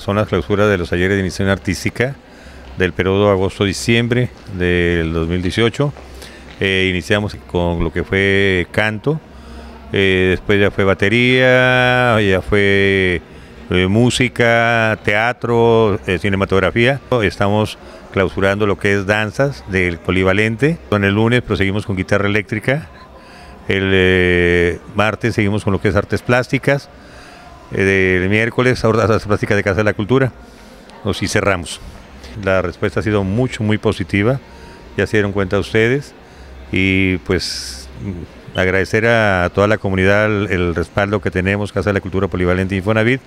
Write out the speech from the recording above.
Son las clausuras de los talleres de iniciación artística del periodo agosto-diciembre del 2018. Eh, iniciamos con lo que fue canto, eh, después ya fue batería, ya fue eh, música, teatro, cinematografía. Estamos clausurando lo que es danzas del polivalente. En el lunes proseguimos con guitarra eléctrica. El martes seguimos con lo que es artes plásticas. El miércoles artes plásticas de Casa de la Cultura. O si cerramos. La respuesta ha sido mucho, muy positiva. Ya se dieron cuenta ustedes. Y pues agradecer a toda la comunidad el, el respaldo que tenemos, Casa de la Cultura Polivalente Infonavit.